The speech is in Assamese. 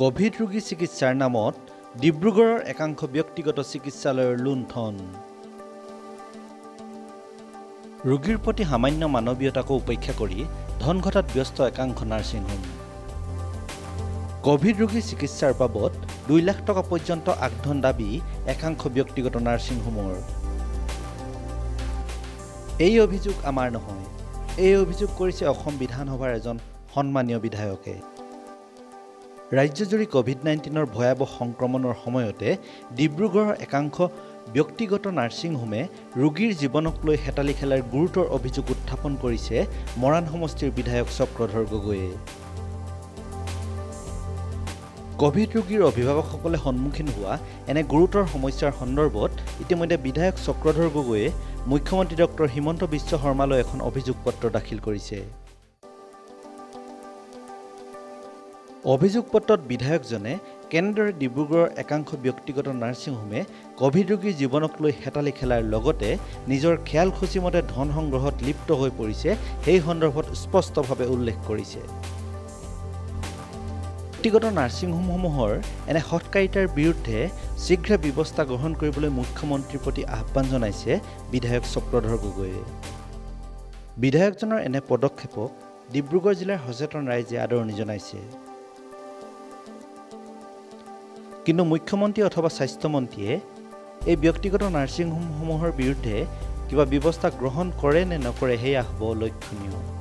কভিড ৰোগী চিকিৎসাৰ নামত ডিব্ৰুগড়ৰ একাংশ ব্যক্তিগত চিকিৎসালয়ৰ লুণ্ঠন। ৰোগীৰ প্ৰতি সামান্য মানৱীয়তাকো উপেক্ষা কৰি ধন ঘটাত ব্যস্ত একাংশ নাৰ্ছিং হোম। কভিড ৰোগী চিকিৎসাৰ বাবদ দুই লাখ টকা পৰ্যন্ত আগধন দাবী একাংশ ব্যক্তিগত নাৰ্ছিং হোমৰ। এই অভিযোগ আমাৰ নহয়। এই অভিযোগ কৰিছে অসম বিধানসভাৰ এজন সন্মানীয় বিধায়কে। ৰাজ্যজুৰি ক'ভিড নাইণ্টিনৰ ভয়াৱহ সংক্ৰমণৰ সময়তে ডিব্ৰুগড়ৰ একাংশ ব্যক্তিগত নাৰ্ছিং হোমে ৰোগীৰ জীৱনক লৈ হেতালি খেলাৰ গুৰুতৰ অভিযোগ উত্থাপন কৰিছে মৰাণ সমষ্টিৰ বিধায়ক চক্ৰধৰ গগৈয়ে। ক'ভিড ৰোগীৰ অভিভাৱকসকলে সন্মুখীন হোৱা এনে গুৰুতৰ সমস্যাৰ সন্দৰ্ভত ইতিমধ্যে বিধায়ক চক্ৰধৰ গগৈয়ে মুখ্যমন্ত্ৰী ডক্টৰ হিমন্ত বিশ্ব শৰ্মালৈ এখন অভিযোগ পত্ৰ দাখিল কৰিছে। অভিযোগ পত্ৰত বিধায়কজনে কেনেদৰে ডিব্ৰুগড়ৰ একাংশ ব্যক্তিগত নাৰ্ছিং হোমে ক'ভিড ৰোগীৰ জীৱনক লৈ হেতালি খেলাৰ লগতে নিজৰ খেয়াল খুচিমতে ধন সংগ্ৰহত লিপ্ত হৈ পৰিছে সেই সন্দৰ্ভত স্পষ্টভাৱে উল্লেখ কৰিছে। ব্যক্তিগত নাৰ্ছিং হোমসমূহৰ এনে সৎকাৰিতাৰ বিৰুদ্ধে শীঘ্ৰে ব্যৱস্থা গ্ৰহণ কৰিবলৈ মুখ্যমন্ত্ৰীৰ প্ৰতি আহ্বান জনাইছে বিধায়ক চক্ৰধৰ গগৈয়ে। বিধায়কজনৰ এনে পদক্ষেপক ডিব্ৰুগড় জিলাৰ সচেতন ৰাইজে আদৰণি জনাইছে। কিন্তু মুখ্যমন্ত্ৰী অথবা স্বাস্থ্যমন্ত্ৰীয়ে এই ব্যক্তিগত নাৰ্ছিং হোমসমূহৰ বিৰুদ্ধে কিবা ব্যৱস্থা গ্ৰহণ কৰে নে নকৰে সেয়া হ'ব লক্ষণীয়।